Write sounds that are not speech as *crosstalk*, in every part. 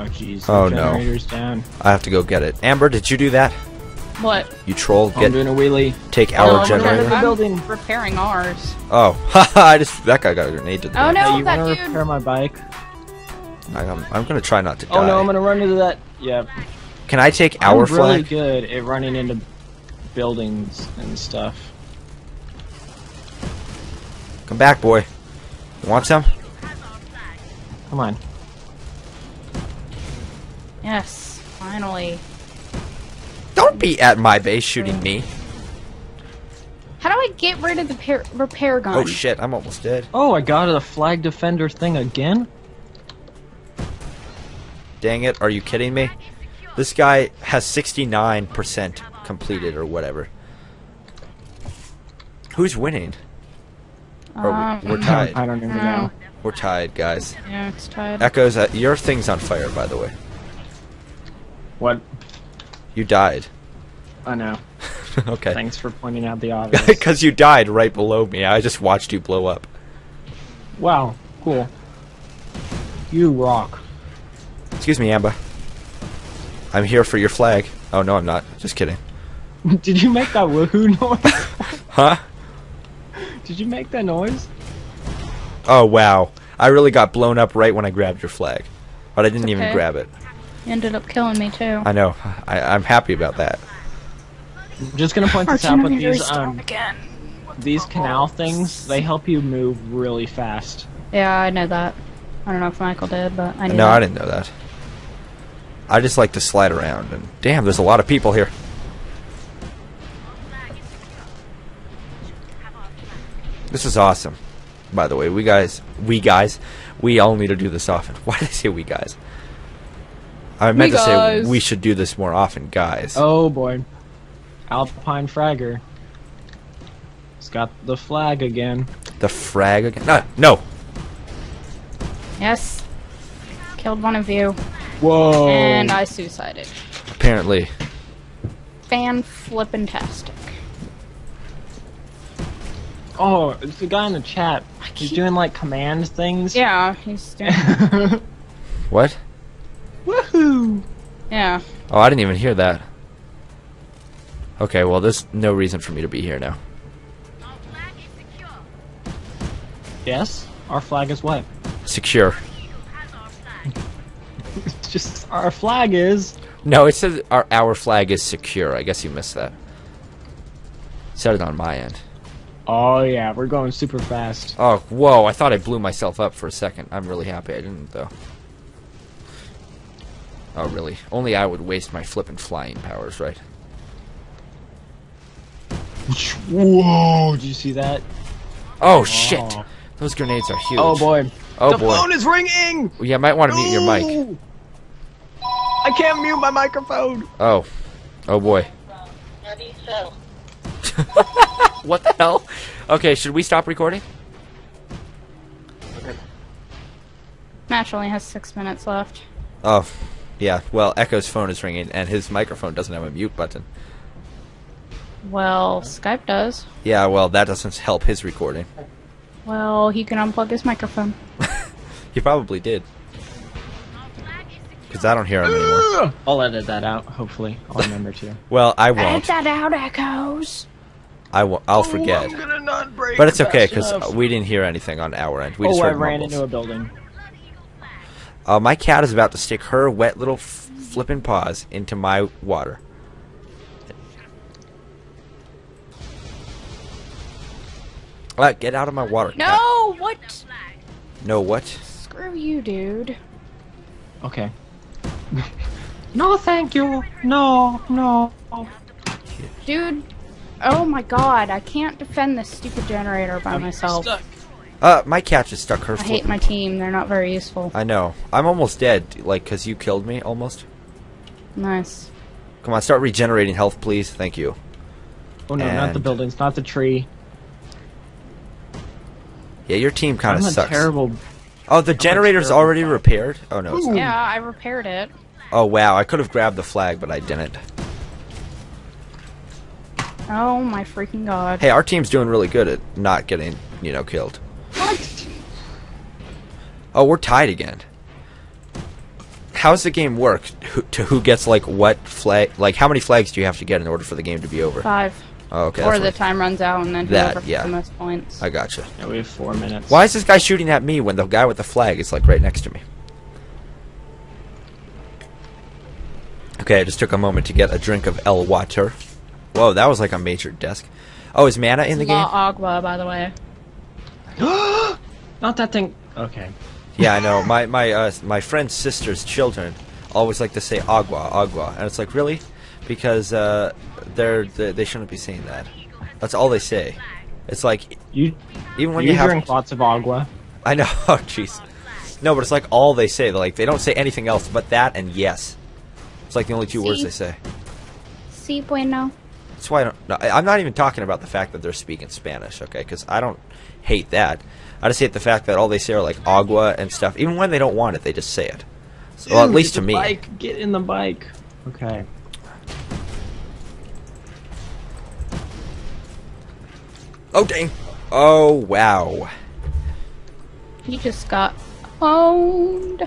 Oh jeez. Oh, no. Down. I have to go get it. Amber, did you do that? What? You troll. I'm Get doing a wheelie. take Oh, our we're generator. the I'm building. repairing ours. Oh, haha! *laughs* I just that guy got a grenade to the Oh, head. no. hey, you that wanna dude- repair my bike? I, am I'm gonna try not to die. Oh no, I'm gonna run into that. Yep. Can I take our I'm really flag? good at running into buildings and stuff. Come back, boy. You want some? Come on. Yes, finally. Don't be at my base shooting me. How do I get rid of the repair gun? Oh shit! I'm almost dead. Oh, I got a flag defender thing again. Dang it! Are you kidding me? This guy has 69% completed or whatever. Who's winning? Or Um, we, we're tied. I don't even know. We're tied, guys. Yeah, it's tied. Echoes, uh, your thing's on fire, by the way. What? You died. I know. *laughs* okay. Thanks for pointing out the *laughs* obvious. Because you died right below me. I just watched you blow up. wow, cool. You rock. Excuse me, Amber. I'm here for your flag. Oh no, I'm not. Just kidding. *laughs* Did you make that woohoo noise? Huh? Did you make that noise? Oh wow. I really got blown up right when I grabbed your flag, but I didn't even grab it. You ended up killing me too. I know. I, I'm happy about that. I'm just gonna point this out, but these um again. these canal things they help you move really fast. Yeah, I know that. I don't know if Michael did, but I knew No, that. I didn't know that. I just like to slide around, and damn, there's a lot of people here. This is awesome. By the way, we guys, we guys, we all need to do this often. *laughs* Why did I say we guys? I meant We to say we should do this more often, guys. Oh boy. Alpine Fragger. He's got the flag again. The frag again? No, no. Yes. Killed one of you, Whoa. and I suicided. Apparently, Fan flippin' tastic. Oh, it's the guy in the chat. He's doing like command things. Yeah, he's doing. *laughs* *laughs* *laughs* what? Woohoo! yeah. Oh, I didn't even hear that. Okay, well, there's no reason for me to be here now. Yes? Our flag is what? Secure. *laughs* It's just our flag is. No, it says our our flag is secure. I guess you missed that. Said it on my end. Oh yeah, we're going super fast. Oh, whoa! I thought I blew myself up for a second. I'm really happy I didn't, though. Oh, really? Only I would waste my flippin' flying powers, right? Whoa! Did you see that? Oh shit! Oh. Those grenades are huge. Oh boy. Oh the boy! phone is ringing. Yeah, I might want to mute your mic. I can't mute my microphone. Oh, oh boy! *laughs* what the hell? Okay, should we stop recording? Match only has six minutes left. Oh, yeah. Well, Echoes' phone is ringing, and his microphone doesn't have a mute button. Well, Skype does. Yeah, well, that doesn't help his recording. Well, he can unplug his microphone. *laughs* He probably did. Because I don't hear him anymore. *laughs* I'll edit that out. Hopefully, I'll remember to. *laughs* Well, I won't. Edit that out, Echoes. I won't. I'll forget. I'm gonna not break. But it's okay because we didn't hear anything on our end. We oh, just I ran mumbles. into a building. Uh, my cat is about to stick her wet little f- flippin' paws into my water. Uh, get out of my water. cat. No, what? No, what? Screw you, dude. Okay. *laughs* no, thank you. No, no. Dude, oh my god, I can't defend this stupid generator by myself. Stuck. Uh, my cat just stuck her I hate my team, they're not very useful. I know. I'm almost dead, like, because you killed me, almost. Nice. Come on, start regenerating health, please. Thank you. Oh no, not the buildings, not the tree. Yeah, your team kind I'm of a sucks. terrible. Oh, the generator's terrible already repaired? Oh, no, it's. Yeah, I repaired it. Oh, wow. I could have grabbed the flag, but I didn't. Oh my freaking god. Hey, our team's doing really good at not getting, you know, killed. What? Oh, we're tied again. How does the game work? Who, to who gets like what flag? Like how many flags do you have to get in order for the game to be over? Five. Oh, okay. or the what- time runs out and then That, whoever yeah. the most points. I gotcha. Yeah, we have four minutes. Why is this guy shooting at me when the guy with the flag is like right next to me? Okay, I just took a moment to get a drink of El Water. Whoa, that was like a major desk. Oh, is mana in the game? La Agua, by the way. *gasps* Not that thing. Okay. Yeah, I know. My my uh, my friend's sister's children always like to say agua, agua, and it's like really, because uh, they're they, they shouldn't be saying that. That's all they say. It's like You even when you you, have drink lots of agua. I know. *laughs* Oh, jeez. No, but it's like all they say. They're like they don't say anything else but that and yes. It's like the only two words they say. Si bueno. That's why I don't. No, I- I'm not even talking about the fact that they're speaking Spanish, okay? Because I don't hate that. I just hate the fact that all they say are like agua and stuff. Even when they don't want it, they just say it. So, well, at least to me. Bike. Get in the bike. Okay. Oh dang! Oh wow! You just got owned.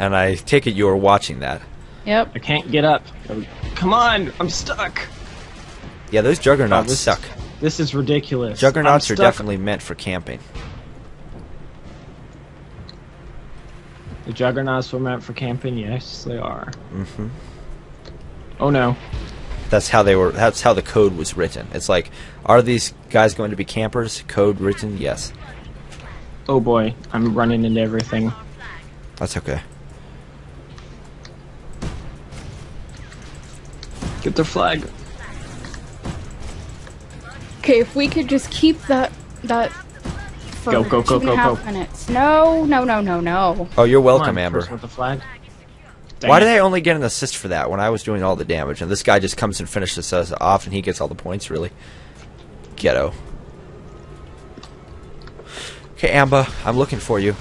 And I take it you were watching that. Yep. I can't get up. Come on, I'm stuck. Yeah, those juggernauts Oh, this- suck. This is ridiculous. Juggernauts are definitely meant for camping. The juggernauts were meant for camping. Yes, they are. hmm Oh no. That's how they were. That's how the code was written. It's like, are these guys going to be campers? Code written? Yes. Oh boy, I'm running into everything. That's okay. Get their flag. Okay, if we could just keep that that for Go, go, go, two and a go, half go. minutes. No, no, no, no, no. Oh, you're welcome, on, Amber. with the flag. Dang Why it. did I only get an assist for that when I was doing all the damage? And this guy just comes and finishes us off, and he gets all the points. Really, ghetto. Okay, Amber, I'm looking for you.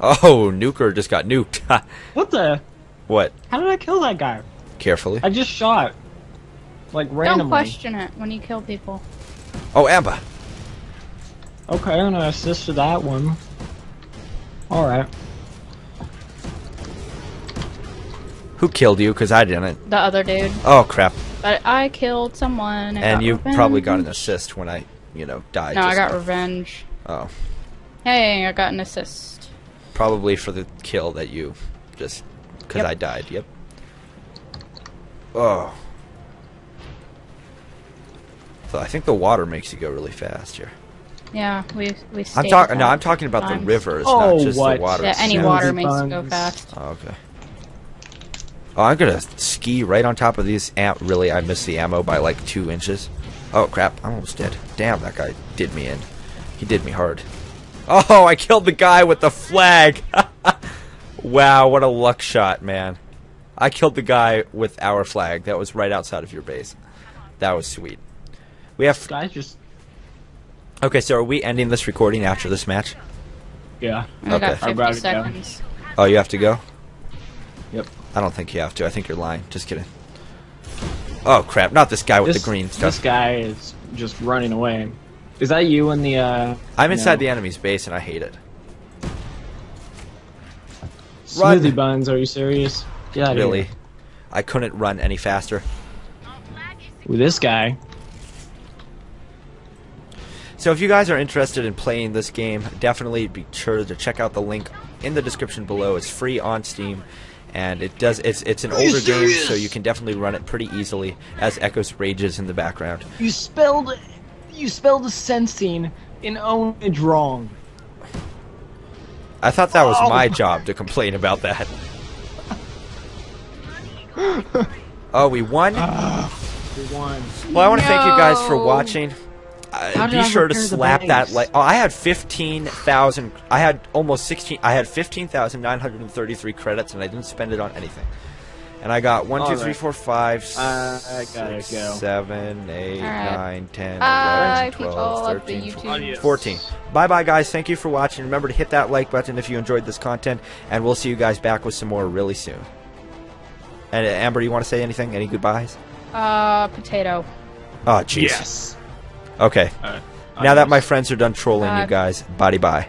Oh, Nuker just got nuked. *laughs* What the? what? How did I kill that guy? Carefully. I just shot. Like Don't question it when you kill people. Oh, Amber. Okay, I'm gonna assist to that one. Alright. Who killed you? Because I didn't. The other dude. Oh, crap. But I killed someone. And got you probably got an assist when I, you know, died. No, I got now. revenge. Oh. Hey, I got an assist. Probably for the kill that you just because Yep. I died. Yep. Oh. So I think the water makes you go really fast here. Yeah, we we. I'm talking. No, I'm talking about the times. rivers, Oh, not just oh, what? the water. Yeah, any Smells water of makes you go fast. Oh, okay. Oh, I'm gonna ski right on top of these. Am- really, I missed the ammo by like two inches. Oh crap! I'm almost dead. Damn, that guy did me in. He did me hard. Oh, I killed the guy with the flag. *laughs* wow, what a luck shot, man. I killed the guy with our flag. That was right outside of your base. That was sweet. We have. Guys just Okay, so are we ending this recording after this match? yeah. I Okay. I've got 50 it down. seconds. Oh, you have to go. Yep. I don't think you have to. I think you're lying. Just kidding. Oh crap! Not this guy with This, the green stuff. this guy is just running away. Is that you in the uh I'm inside no. the enemy's base and I hate it. Run. Buns, are you serious? Get out Really, here. I couldn't run any faster. With this guy. So if you guys are interested in playing this game, definitely be sure to check out the link in the description below. It's free on Steam, and it does. It's it's an older game, so you can definitely run it pretty easily as Echoes rages in the background. You spelled you spelled sensing in ownage wrong. I thought that was Oh. my job to complain about that. oh, we won. We won. Well, I want to thank you guys for watching. Uh, be I sure to slap that like. Oh, I had fifteen thousand. I had almost sixteen. I had fifteen thousand nine hundred and thirty-three credits, and I didn't spend it on anything. And I got one, two, All three, right. four, five, Uh, I gotta six, go. seven, eight, All right. nine, 10, Bye, 11, 12, people of the 13, YouTube. Adios. 14. Bye bye, guys. Thank you for watching. Remember to hit that like button if you enjoyed this content, and we'll see you guys back with some more really soon. And uh, Amber, you want to say anything? Any goodbyes? Uh, potato. Oh, jeez. Yes. Okay. Alright. Now that my friends are done trolling uh, Bye. you guys, bye bye.